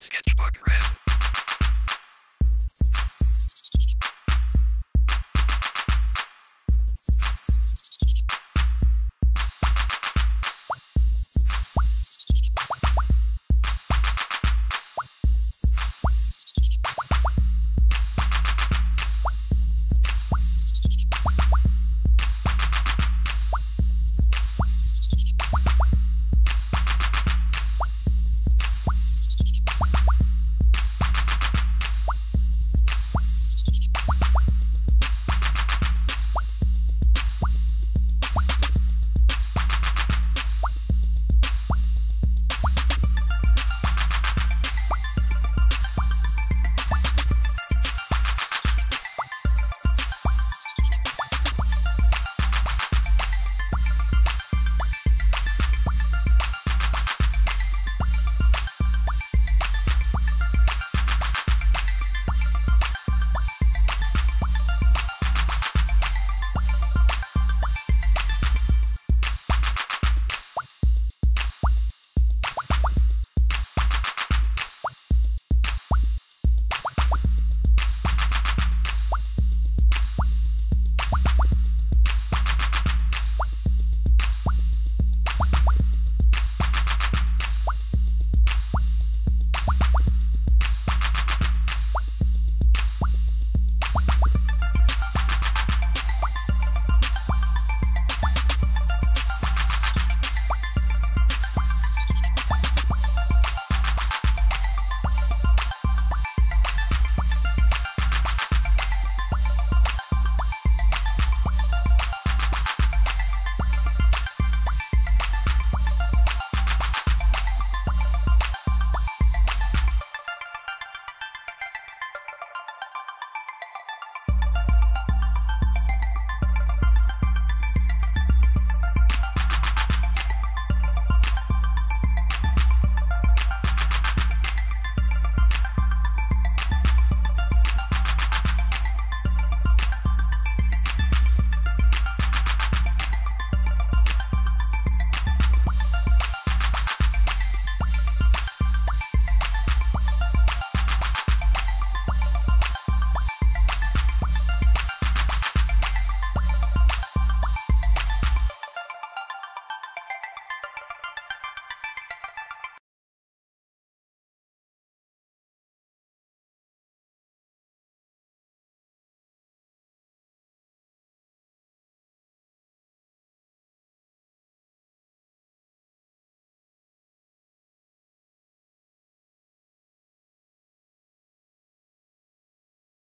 Sketchbook Red.